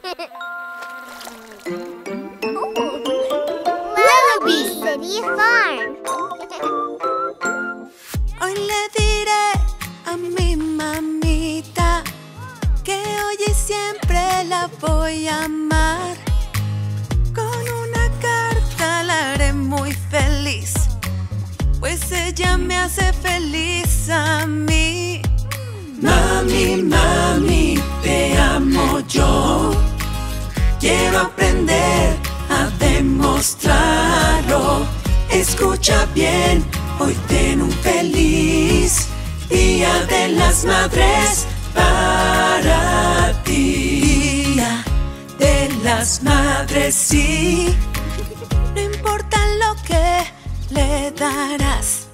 Lullaby Farm. Hoy le diré a mi mamita que hoy y siempre la voy a amar. Con una carta la haré muy feliz, pues ella me hace feliz a mí. Mami, mami, te amo yo. Escucha bien, hoy ten un feliz Día de las Madres para ti. Día de las Madres, sí. No importa lo que le darás.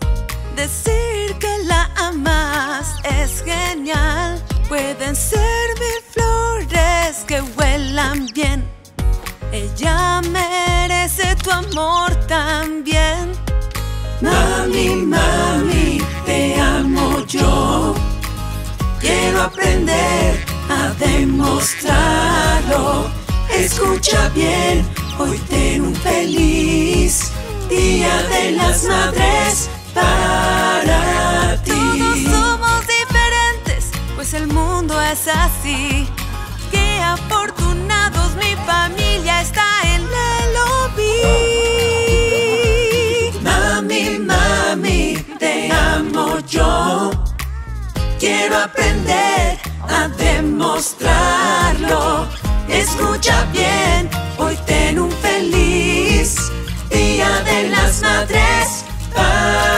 Decir que la amas es genial. Pueden servir flores que huelan bien. Ella merece tu amor también. Mami, mami, te amo yo. Quiero aprender a demostrarlo. Escucha bien, hoy ten un feliz Día de las Madres para ti. Todos somos diferentes, pues el mundo es así. Qué afortunados mi familia te amo yo. Quiero aprender a demostrarlo. Escucha bien, hoy ten un feliz Día de las Madres para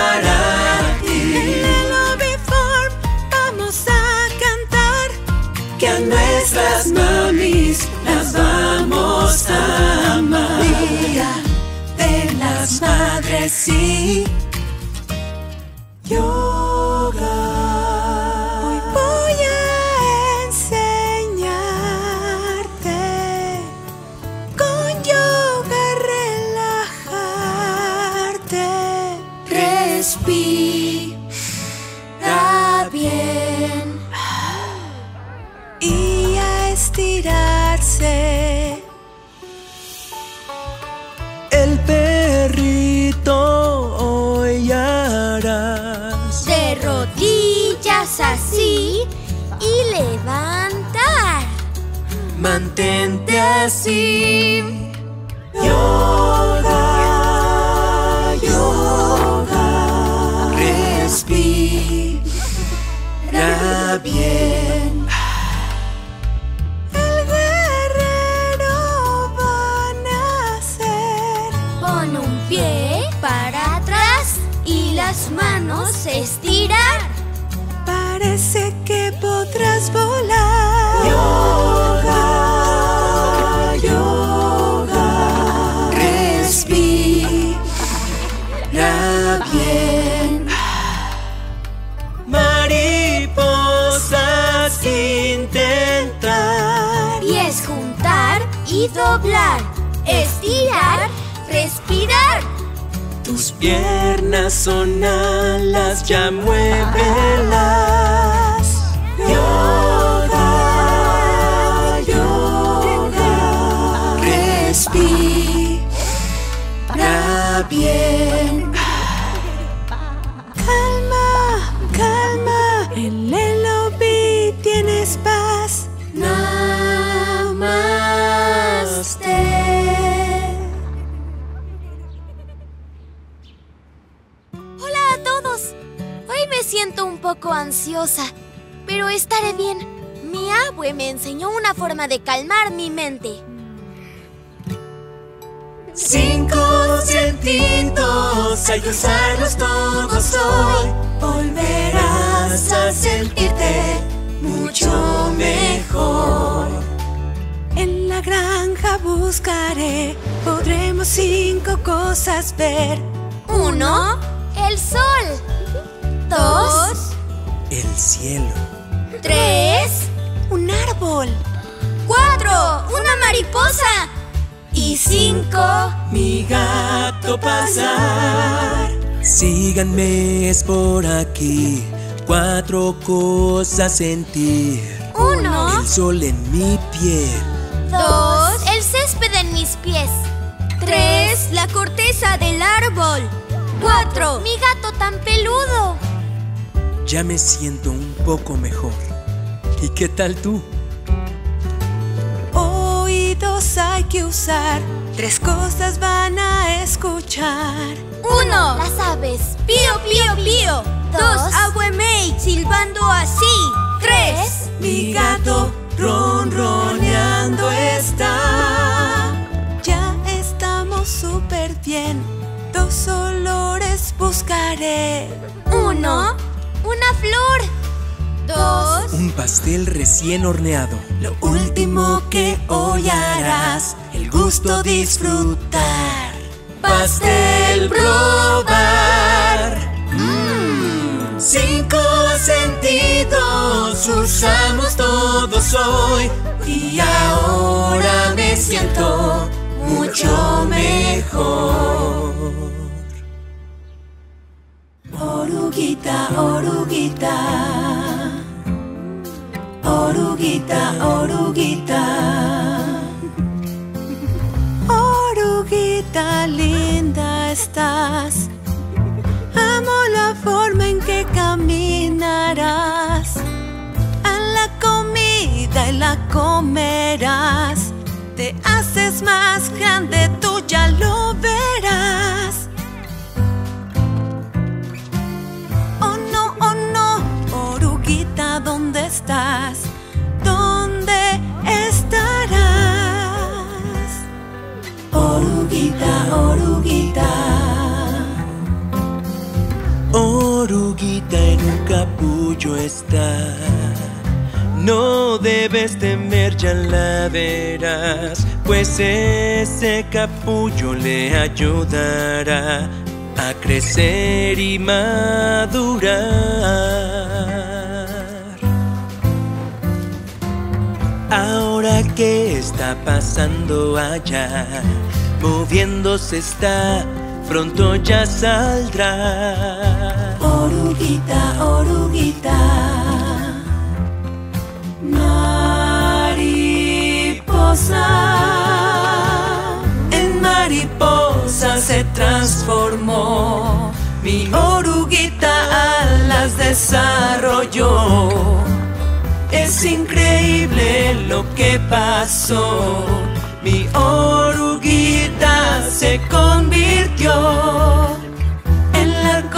Así. Yoga, yoga. Respira bien. Son alas, ya muévelas. Yoga, yoga. Respira bien. Pero estaré bien. Mi abue me enseñó una forma de calmar mi mente. Cinco dientitos, al usarlos todos hoy, volverás a sentirte mucho mejor. En la granja buscaré, podremos cinco cosas ver. Uno, el sol. Dos, El cielo. tres, Un árbol. cuatro, una mariposa. Y cinco, Mi gato pasar. Síganme, es por aquí. Cuatro cosas sentir. uno, El sol en mi piel. Dos, el césped en mis pies. Tres, la corteza del árbol. Cuatro, mi gato tan peludo. Ya me siento un poco mejor. ¿Y qué tal tú? Oídos hay que usar. Tres cosas van a escuchar. Uno, Las aves. pío, pío, pío. Dos, Abuemei, silbando así. Tres, Mi gato ronroneando está. Ya estamos súper bien. Dos olores buscaré. Uno, una flor. Dos, Un pastel recién horneado. Lo último que hoy harás, el gusto disfrutar. Pastel probar. Mmm, cinco sentidos usamos todos hoy. Y ahora me siento mucho mejor. Oruguita, oruguita. Oruguita, oruguita. Oruguita linda estás. Amo la forma en que caminarás. A la comida y la comerás. Te haces más grande, En un capullo está. No debes temer, ya la verás, pues ese capullo le ayudará a crecer y madurar. Ahora qué está pasando allá, moviéndose está, pronto ya saldrá. Oruguita, oruguita. Mariposa. En mariposa se transformó. Mi oruguita alas desarrolló. Es increíble lo que pasó. Mi oruguita se convirtió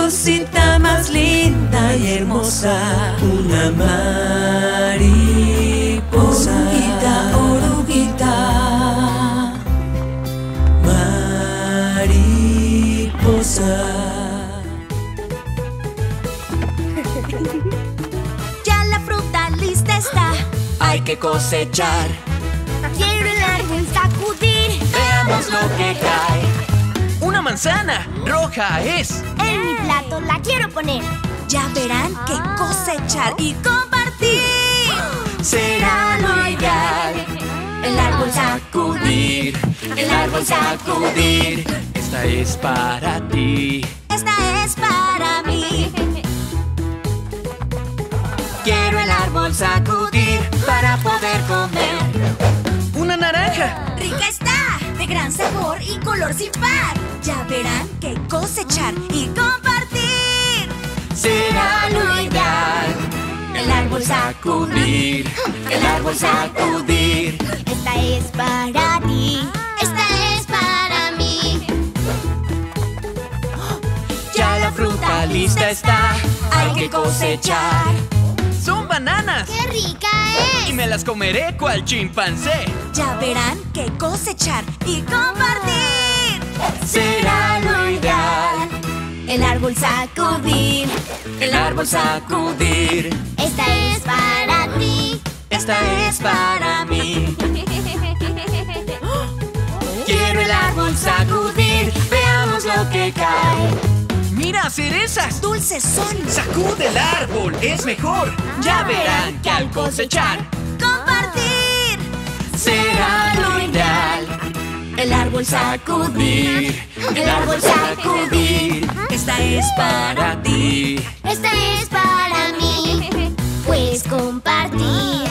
cosita más linda y hermosa. Una mariposa. Oruguita, oruguita. Mariposa. ya la fruta lista está. Hay que cosechar. Quiero el árbol sacudir. Veamos lo que cae. ¡Una manzana! ¡Roja es! En mi plato la quiero poner. Ya verán que cosechar y compartir. Será lo ideal. El árbol sacudir. El árbol sacudir. Esta es para ti. Esta es para mí. Quiero el árbol sacudir para poder comer. ¡Una naranja! Rica está, gran sabor y color sin par. Ya verán que cosechar y compartir. Será lo. El árbol sacudir. El árbol sacudir. Esta es para ti. esta es para mí. Ya la fruta lista está. Hay que cosechar. ¡Qué rica Y es! me las comeré cual chimpancé. Ya verán que cosechar y compartir. Será lo ideal. El árbol sacudir. El árbol sacudir. Esta es para ti. Esta es para mí. Quiero el árbol sacudir. Veamos lo que cae. ¡Mira, cerezas! Dulces son. ¡Sacude el árbol! ¡Es mejor! Ya verán que al cosechar Compartir. será lo ideal. El árbol sacudir. El árbol sacudir. Esta es para ti. Esta es para mí. Pues compartir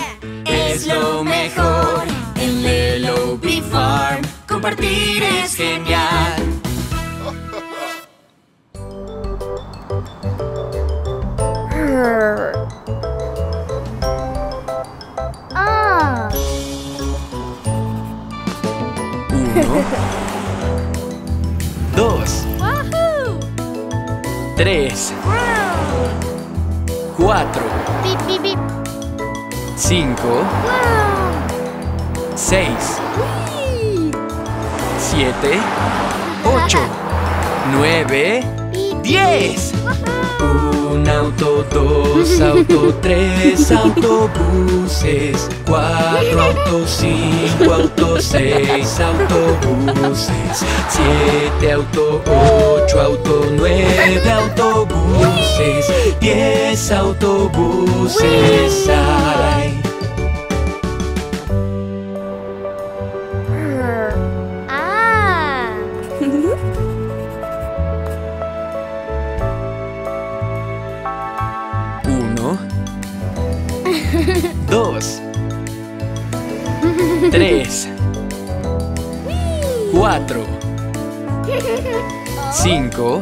Es lo mejor en el compartir es genial. Uno. Dos. Tres. Cuatro. Cinco. Seis. Siete. Ocho. Nueve. Bip, Diez. Un auto, dos auto, tres autobuses, cuatro autos, cinco autos, seis autobuses, siete auto, ocho auto, nueve autobuses, diez autobuses hay. Tres. Cuatro. Cinco.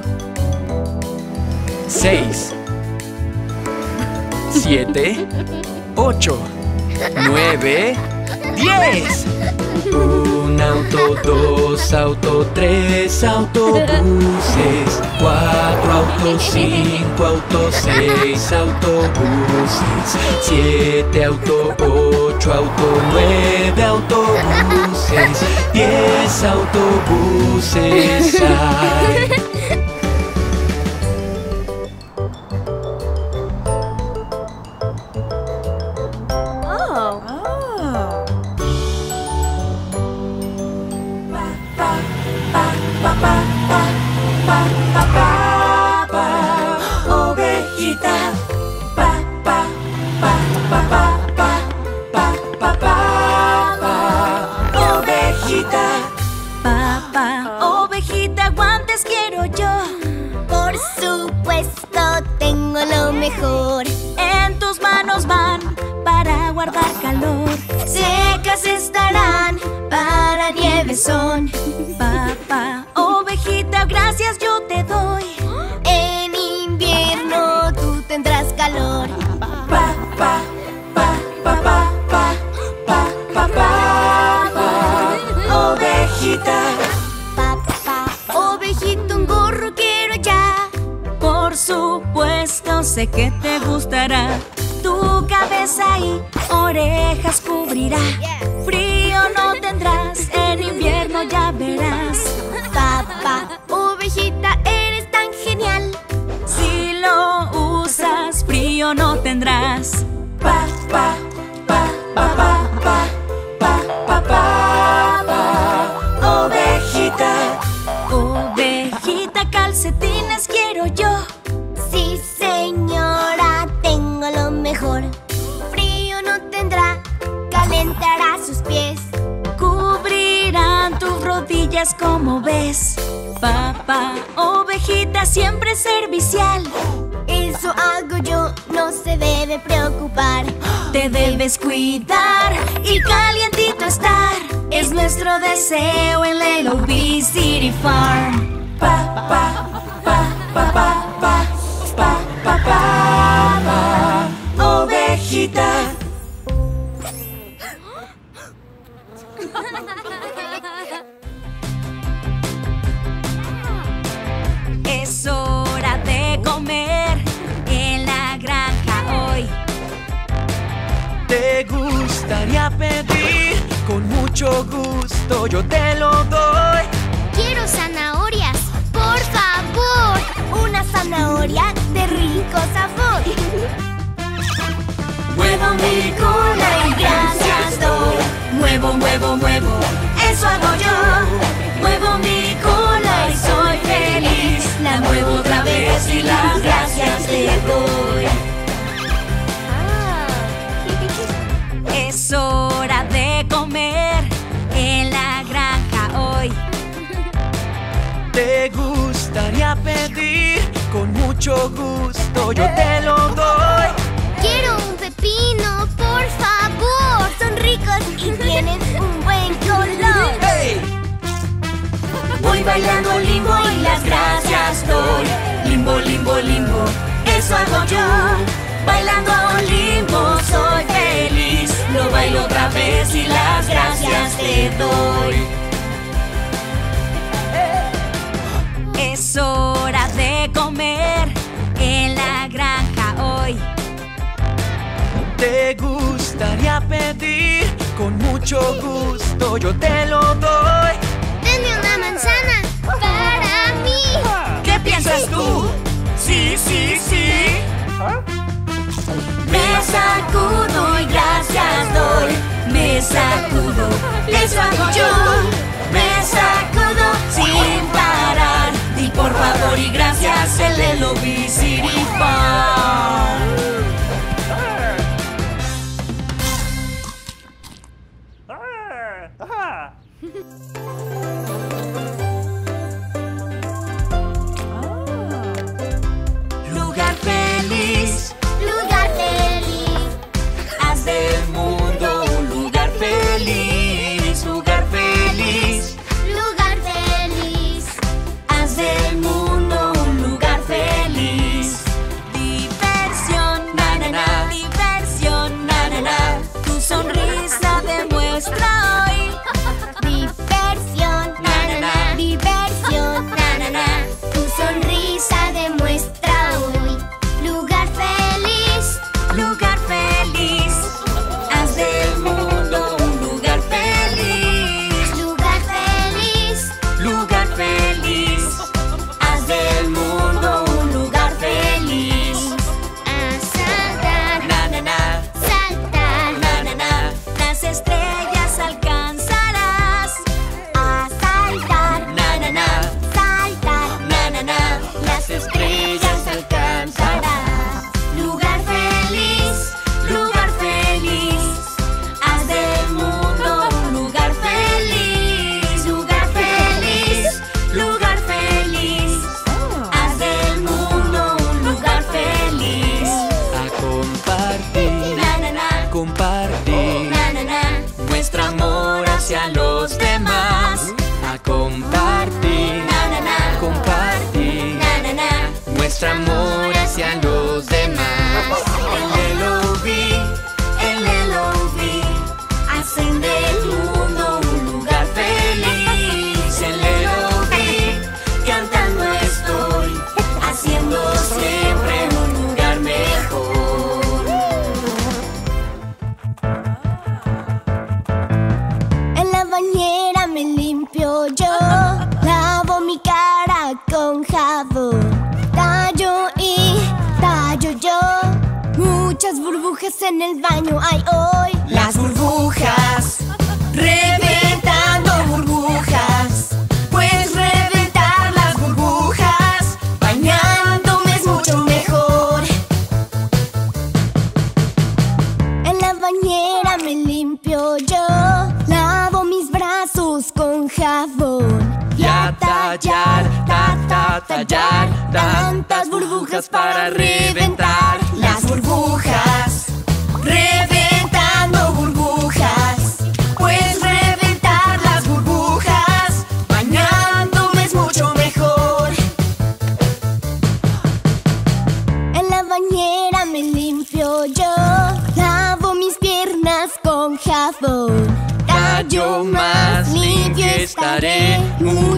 Seis. Siete. Ocho. Nueve. Diez. Un auto, dos auto, tres autobuses, cuatro autos, cinco autos, seis autobuses, siete autos, 8 autos, 9 autobuses, 10 autobuses hay. Siempre servicial. Eso hago yo, no se debe preocupar. Te debes cuidar y calientito estar. Es nuestro deseo en Lelo Bee City Farm. Pa, pa, pa, pa, pa, pa, pa, pa, pa, ¿Te gustaría pedir? Con mucho gusto yo te lo doy. Quiero zanahorias, por favor. Una zanahoria de rico sabor. Muevo mi cola y gracias doy. Muevo, muevo, muevo, eso hago yo. Muevo mi cola y soy feliz. La muevo otra vez y las gracias le doy. Es hora de comer en la granja hoy. ¿Te gustaría pedir? Con mucho gusto yo te lo doy. Quiero un pepino, por favor. Son ricos y tienen un buen color. Hey. Voy bailando limbo y las gracias doy. Limbo, limbo, limbo, eso hago yo. Bailando limbo soy otra vez y las gracias te doy. Es hora de comer en la granja hoy. ¿Te gustaría pedir? Con mucho gusto yo te lo doy. Denme una manzana para mí. ¿Qué piensas tú? Sí, sí, sí. ¿Ah? Me sacudo y gracias doy. Me sacudo, eso hago yo. Me sacudo sin parar. Di por favor y gracias el de lo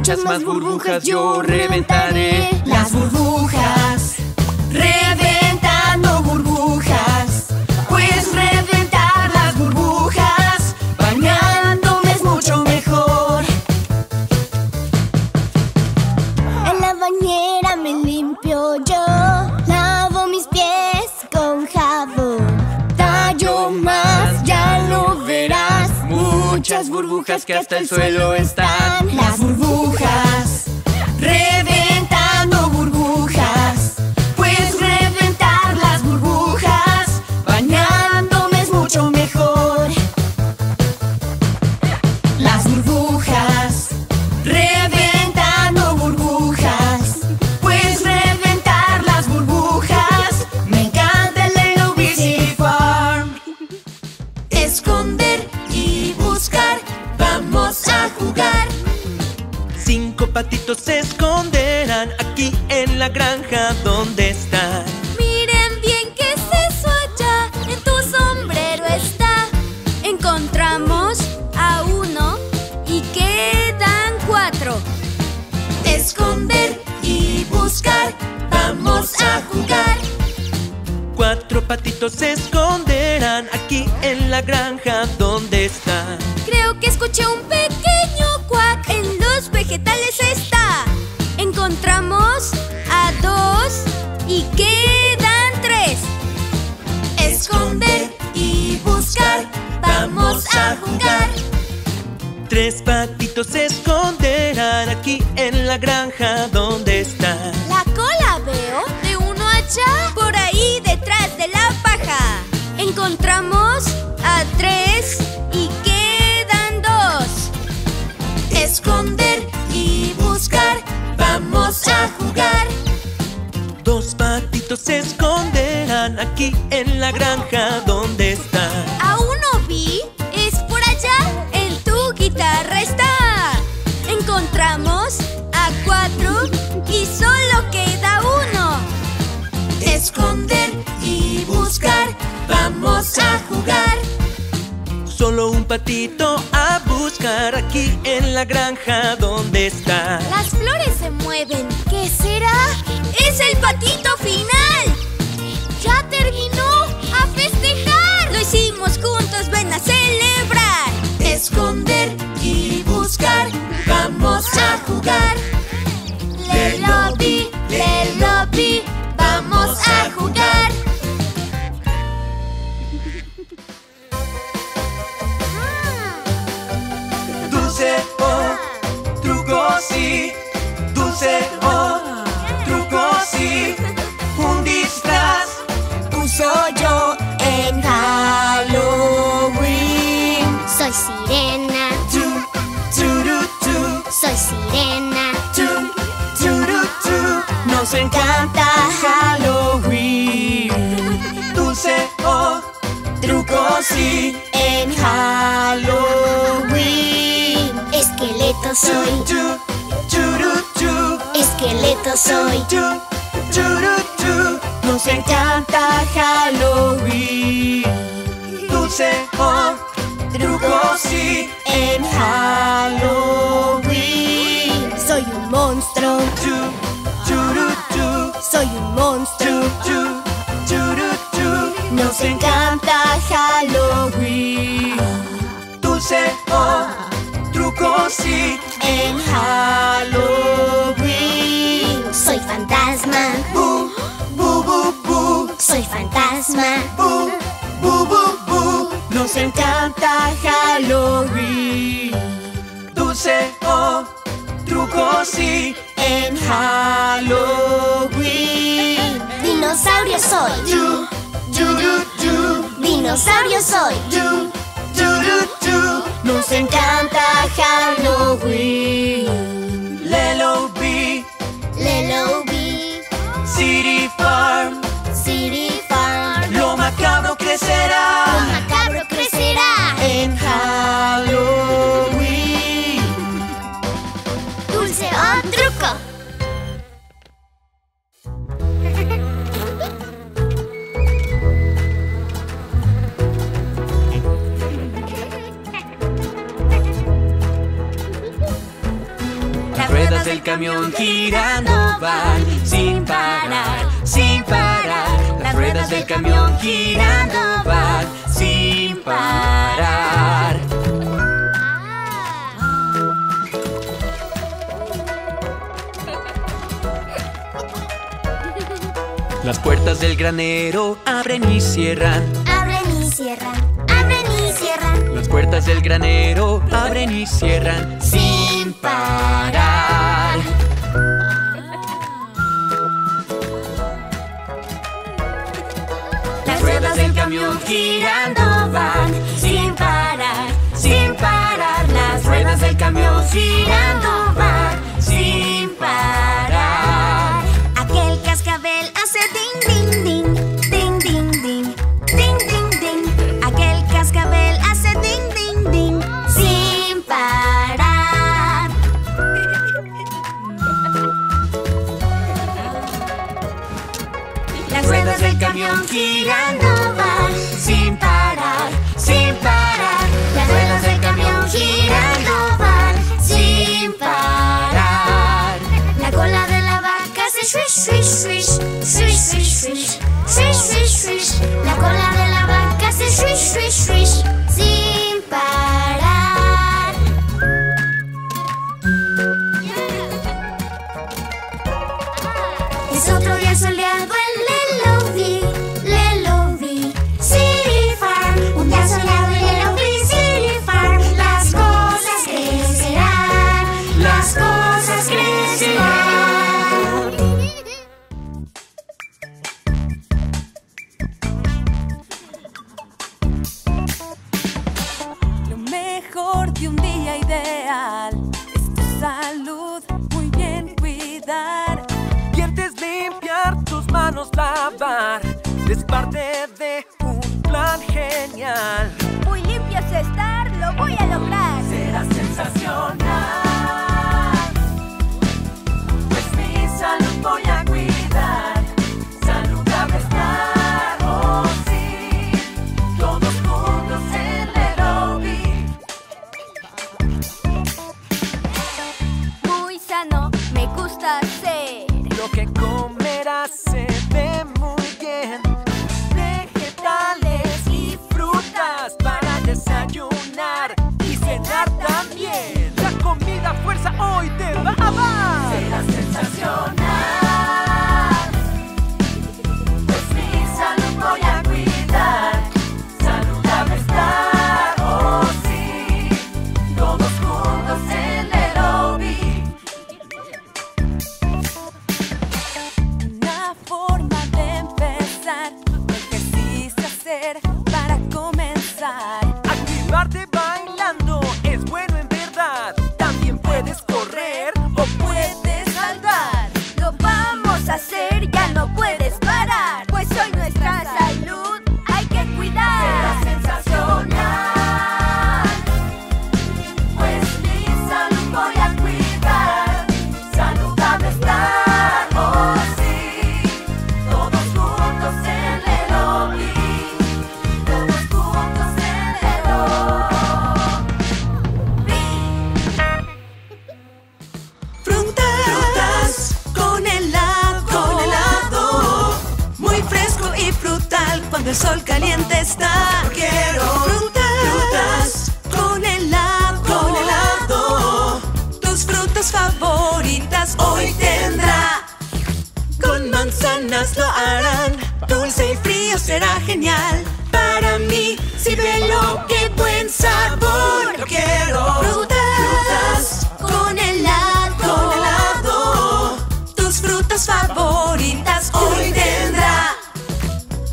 muchas más burbujas yo reventar. Encontramos a dos y quedan tres. Esconder y buscar, vamos a jugar. Tres patitos se esconderán aquí en la granja donde están. La cola veo de uno allá. Por ahí detrás de la paja. Encontramos patitos se esconderán aquí en la granja donde están. A uno vi, es por allá, en tu guitarra está. Encontramos a cuatro y solo queda uno. Esconder y buscar, vamos a jugar. Solo un patito a buscar aquí en la granja donde está. Las flores se mueven. ¿Qué será? ¡Es el patito final! ¡Ya terminó! ¡A festejar! ¡Lo hicimos juntos! ¡Ven a celebrar! Esconder y buscar, vamos a jugar. Le lo vi, le lo vi, vamos a jugar. Dulce o truco sí, dulce o truco sí. Un disfraz Uso yo en Halloween. Soy sirena, tu, turu, tu, soy sirena. turu, tu. Nos encanta Halloween. Dulce o truco sí, En Halloween. Esqueleto soy, esqueleto soy. Nos encanta Halloween. Dulce o truco sí, En Halloween. Soy un monstruo, soy un monstruo. Nos encanta Halloween. Dulce o sí, En Halloween. Soy fantasma, bu, bu, bu, bu, soy fantasma. bu, bu, bu, bu. Nos encanta Halloween. Dulce o truco sí, En Halloween. Dinosaurio soy, tu, turu, tu, dinosaurio soy. tu. Nos encanta Halloween. Lelo vi, Lelo vi, City Farm, City Farm. lo macabro crecerá. Del camión girando van sin parar, sin parar. Las ruedas del camión girando van sin parar. Las puertas del granero abren y cierran. Abren y cierran, abren y cierran. Las puertas del granero abren y cierran sin parar. Las ruedas del camión girando van sin parar, sin parar. Las ruedas del camión girando van sin parar. Aquel cascabel girando va sin parar, sin parar. Las ruedas del camión girando van sin parar. La cola de la vaca hace swish, swish, swish, swish, swish, swish, swish, swish, swish. La cola de Yeah. Hacer hoy tendrá. Con manzanas lo harán, dulce y frío será genial. Para mí, sírvelo, qué buen sabor. Lo quiero. Frutas, con helado, con helado. Tus frutas favoritas hoy tendrá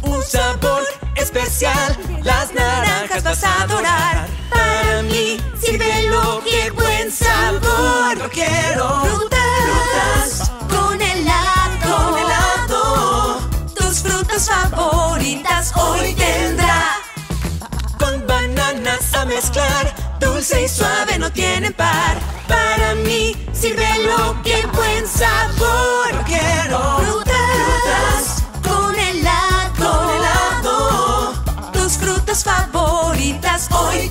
un sabor especial. Las naranjas vas a adorar. Para mí, sírvelo, qué buen sabor. Lo quiero. Frutas, con helado, con helado. Tus frutas favoritas hoy tendrá. Con bananas a mezclar, dulce y suave no tienen par. Para mí, sírvelo, qué buen sabor. Lo quiero. Frutas, con helado, con helado. Tus frutas favoritas hoy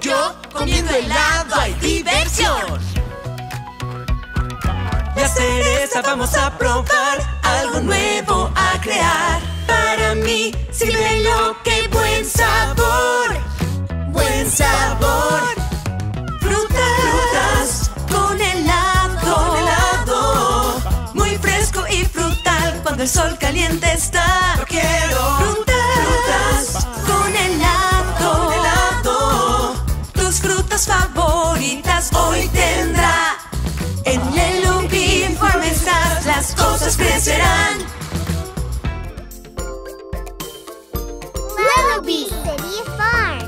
yo comiendo helado? ¡Hay diversión! La cereza vamos a probar, algo nuevo a crear. Para mí, sírvelo, qué buen sabor. Buen sabor. Frutas, con helado. Muy fresco y frutal cuando el sol caliente está. Lo quiero. Frutas, favoritas hoy tendrá. En el uniforme estás, las cosas crecerán. City Farm.